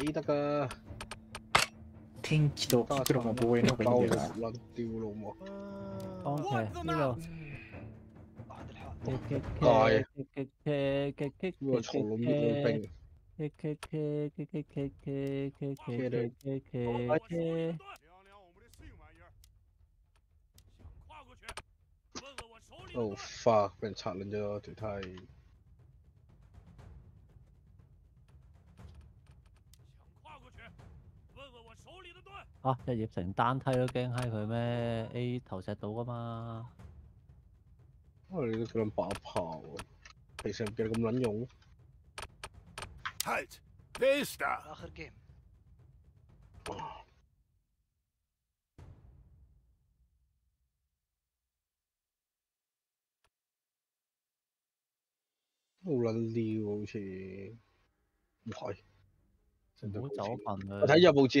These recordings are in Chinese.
いいだか天気と黒の防衛の方がい。ー、いいよ。Oh. 啊，一叶成单梯都惊閪佢咩？A 投石到噶嘛？啊，你都咁卵爆炮！其实唔记得咁卵用。heightthisstar du gut?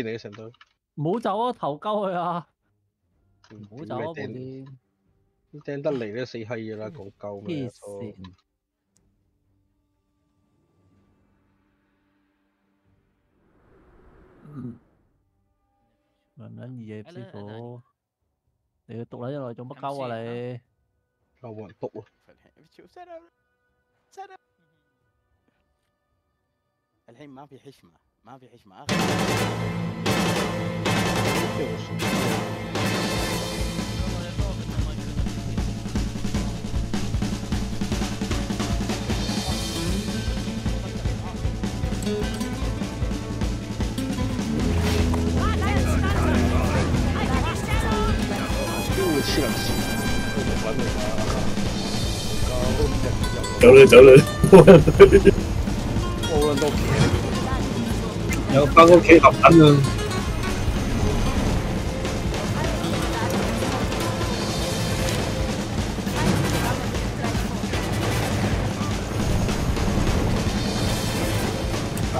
Ich habe. 唔好走啊！投鸠佢啊！唔唔好走啊！部战。掟得嚟都死閪嘅啦，讲鸠咩？黐线！人撚二叶师傅，你要读撚咗耐做乜鸠啊你？有冇人笃啊？ الحين ما في حشمه ما في 二百八了走了走了我的都可以然后帮好呢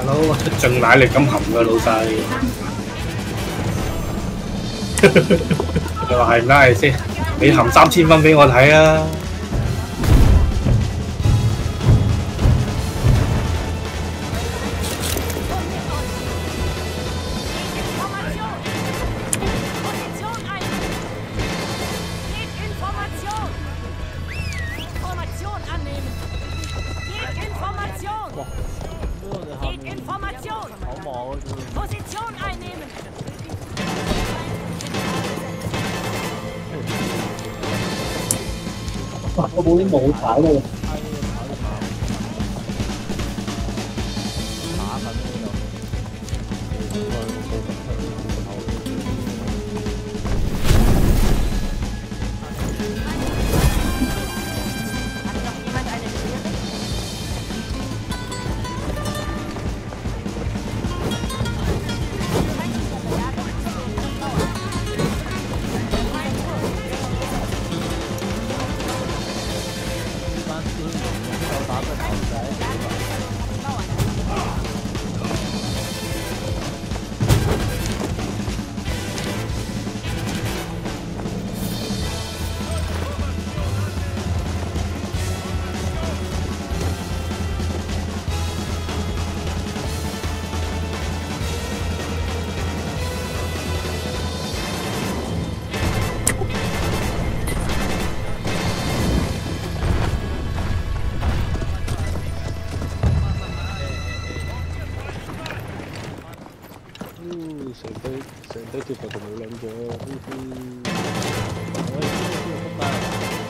佬，我出盡奶力咁含噶老細，你話係唔係先？你含三千蚊俾我睇啊！你冇搞了？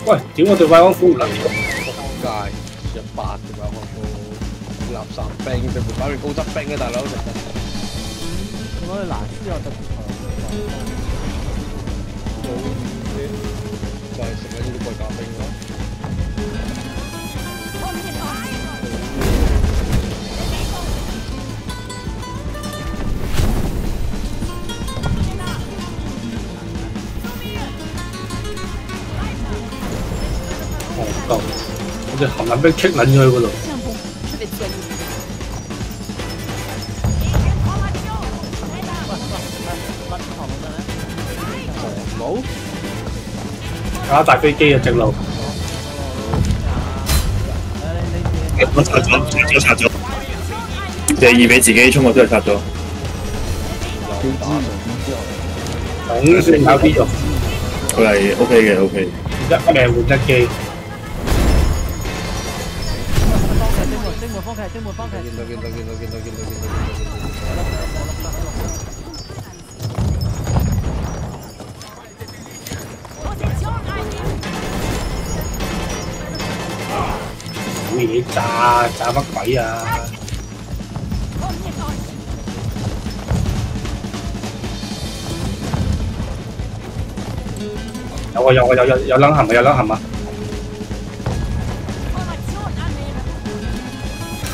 喂屌我条慰安妇唔能够扑街一百条慰安妇垃圾兵对唔係高级兵嘅大佬点解你蓝色有条好嘅就系食呢啲贵价兵咯。隻含撚兵棘撚咗喺嗰度。冇，架大飛機啊！直路。我拆咗，拆咗，拆咗。第二俾自己衝過都係拆咗。打上總算有啲用，佢係 OK 嘅，OK。一一命換一機，精門方劇，精門方劇，精門方劇。見到見到見到見到見到見到見到見到見到。冇嘢炸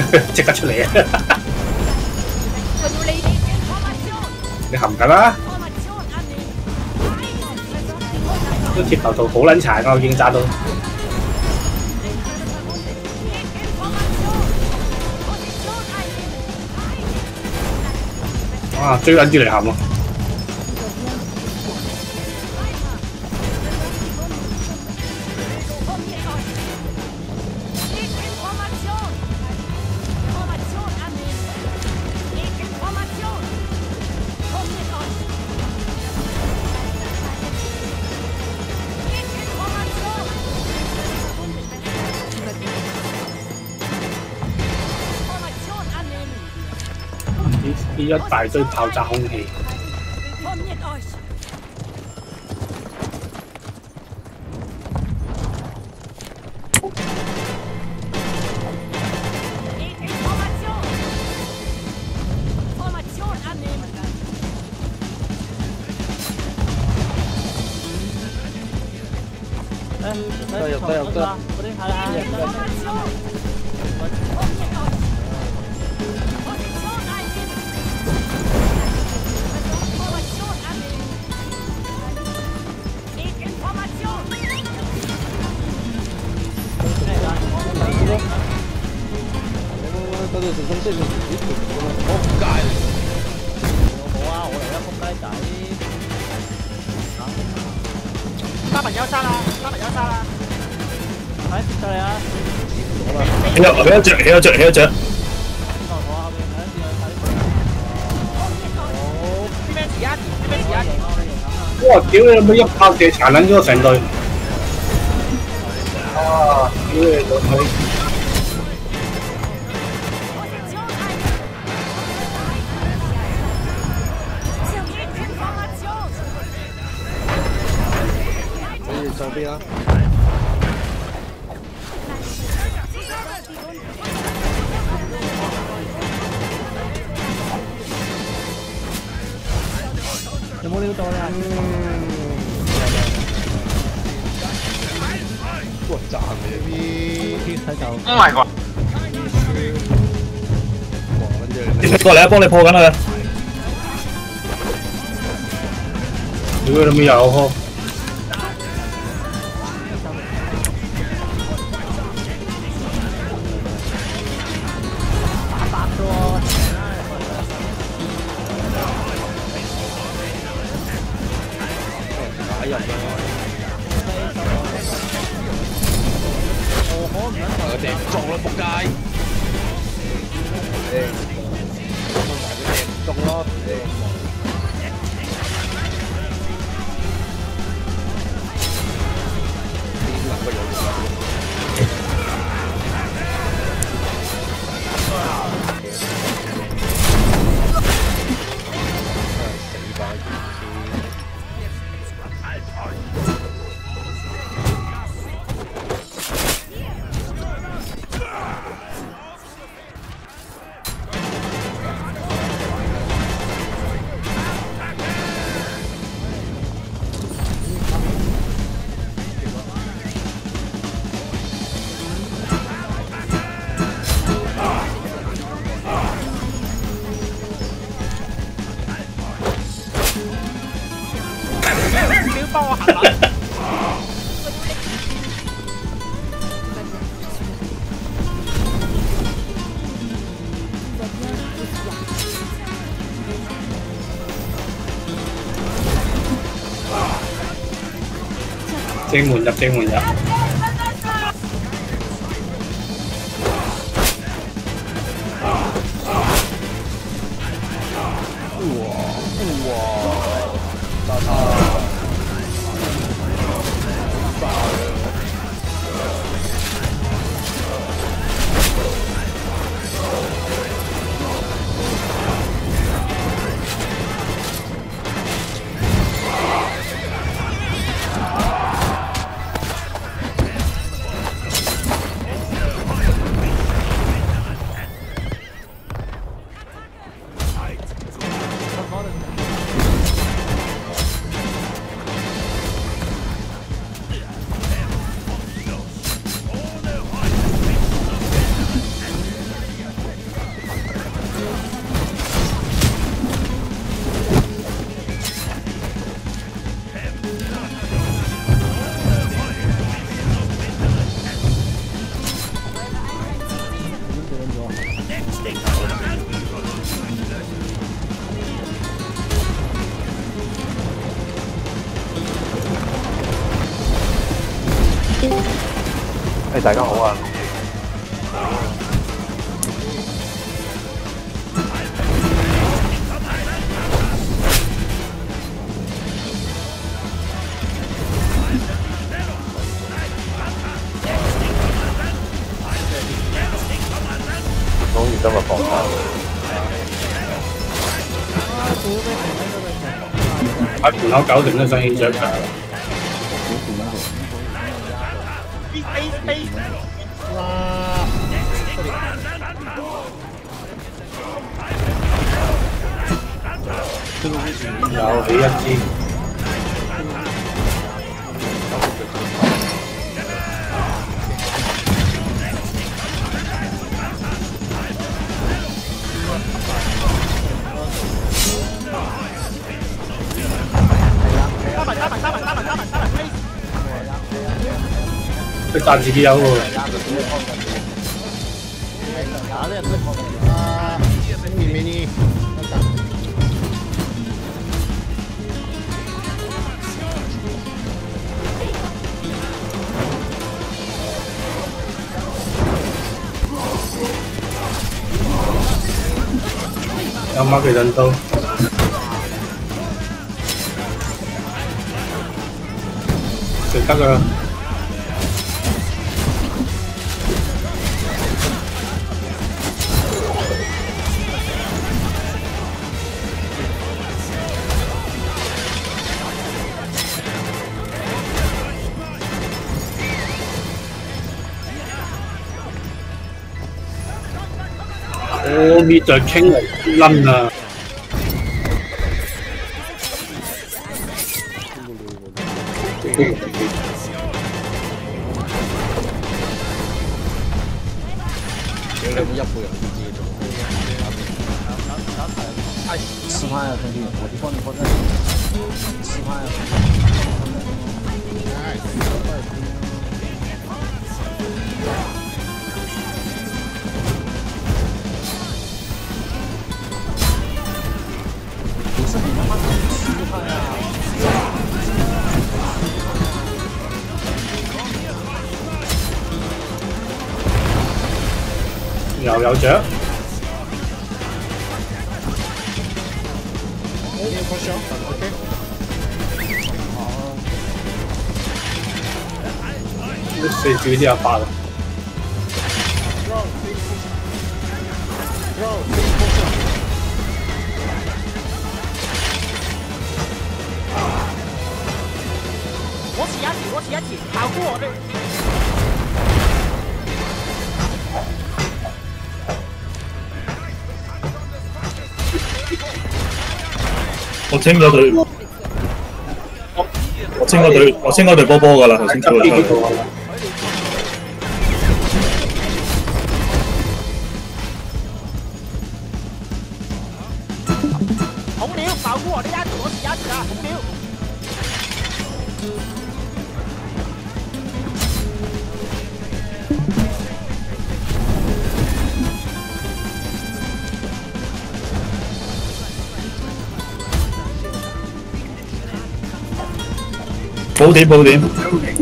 即刻出嚟啊！你含緊啦！都貼頭圖好撚殘啊！我已經炸到。哇！追撚住嚟含喎！一大堆爆炸空气，我唔介。我，三百幺三啦，三百幺三啦。快啲上嚟啊！起咗，起咗只，起咗只，哇！屌没，有冇一炮射残捻队？哇！屌你老！ สองปีแล้วจะโมเดลต่อแล้วปวดจามเลยพี่ที่ใช้เก่าโอ้ my god หมอมันเยอนติดตัวแล้วพวกเลยโพกันเลยดูเราไม่อยากเอาพ เจ๊งหมุนยับเจ๊งหมุนยับ 大家好啊！講完今日放假，喺門口搞定啦，上氣象㗎。有起一支，加埋加埋加埋加埋加埋加埋飞！佢赚自己有喎。 有孖佢陣刀，食得噶啦。我搣就傾嚟撚啊！屌你冇一半人唔知做。吃饭呀，兄弟，我地方你放这里。吃饭呀。不又有雀，都四住啲阿伯啊！我起一起，我起一起，跑过我的。我清咗队，我清咗队，我清咗队波波噶啦，头先跳呢補點保點，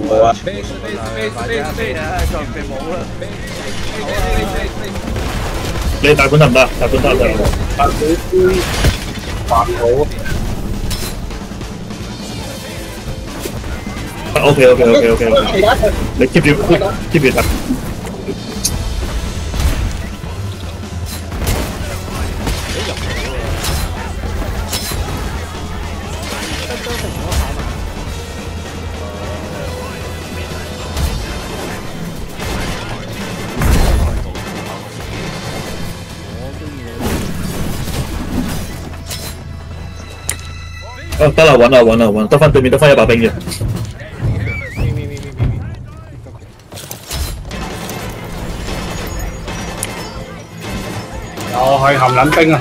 好啊！飛飛飛飛飛啊！就飛冇啦！飛飛飛飛飛！你大本得唔得？大本得唔得？大本杯還好。OK OK OK OK OK，你 keep 住 keep 住睇。得啦，揾啦揾啦揾，得翻對面得翻一把兵嘅。又係含撚兵啊！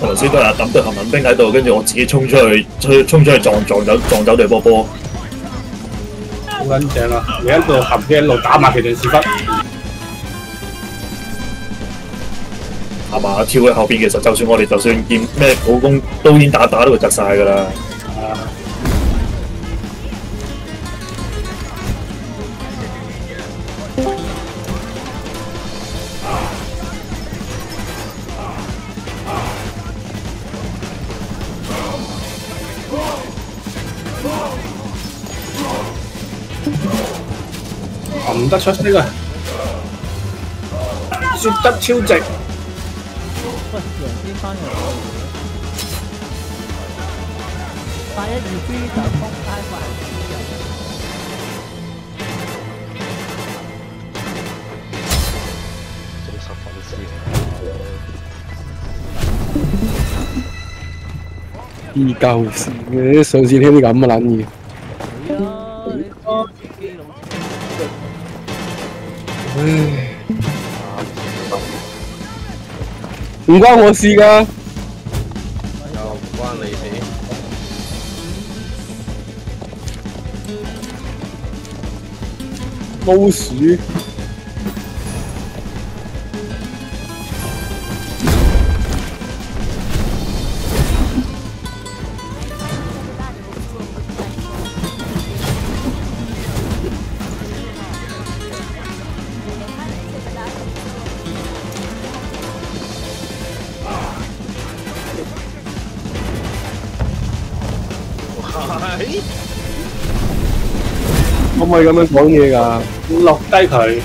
頭先都係抌對含撚兵喺度，跟住我自己衝出去，衝衝出去撞撞走撞走對波波。好撚正啊！你一路含嘅一路打埋佢哋屎忽。嘛？跳喺後邊，其實就算我哋就算見咩武功刀劍打打都會窒晒㗎啦。含得出色啊！說得超值。喂，楊先生又可以嘅。八一二 B 就撲街快忠實粉絲啲鳩事嘅，上次聽啲咁嘅撚嘢。死啦！你自己老唉，唔關我事㗎。又唔關你事。老鼠。係可唔可以咁樣講嘢㗎？落低佢。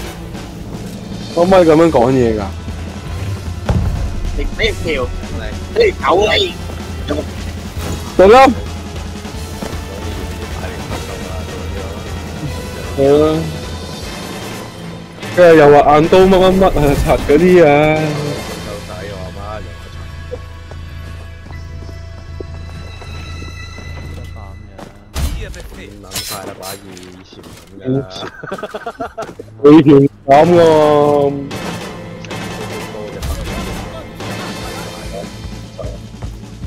可唔可以咁樣講嘢㗎？食咩條？你狗你！得啦，係啦。跟住又話硬刀乜乜乜啊，拆嗰啲啊，咁諗晒啦，把二以前唔咁噶啦。你條咁喎。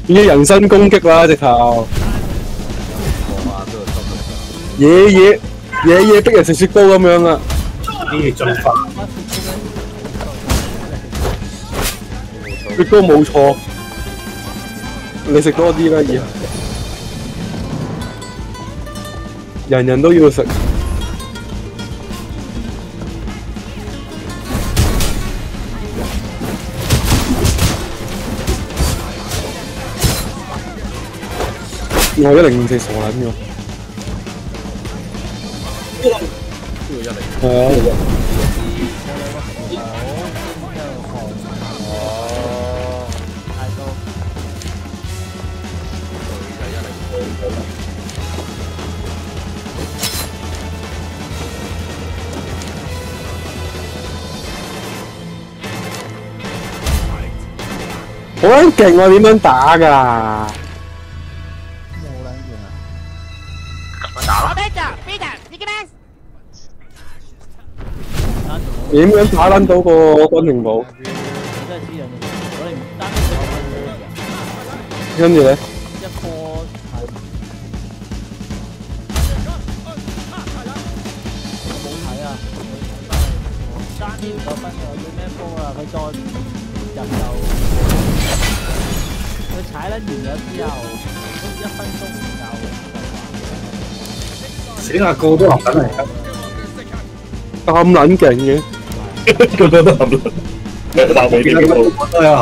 變咗人身攻擊啦，直頭。嘢嘢嘢嘢逼人食雪糕咁樣啊！啲嘢進化。雪糕冇錯，你食多啲啦，以後。人人都要食。我一零五四傻撚咗。係啊。好撚勁喎！點樣打㗎？我隊長，Peter，你嘅咩？點樣打撚到個軍情部？真係知人哋，我哋唔單止有分嘅，跟住咧，踩甩完咗之後，好似一分鐘唔夠。死啦！個個都含緊嚟㗎。咁撚勁嘅，個個都含撚。話尾啲叫做都有含。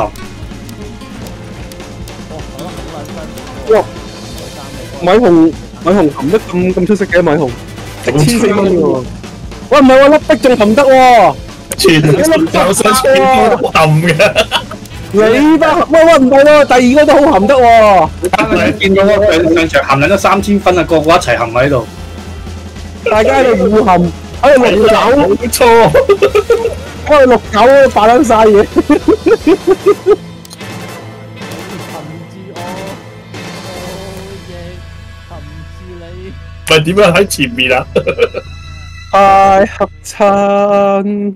哦，好。哇米紅米紅含得咁咁出色嘅米紅，千四蚊喎。喂，唔係喎，粒碧仲含得喎。全部有晒全部都抌嘅。你得喂喂唔係喎，第二個都好含得喎。啱啱見到我上上場含撚咗三千分啊，個個一齊含喺度。大家喺度互含，喺度六九，冇錯，喺度六九扮撚晒嘢。含住我，我亦含住你。咪點樣喺前面啊？太合襯。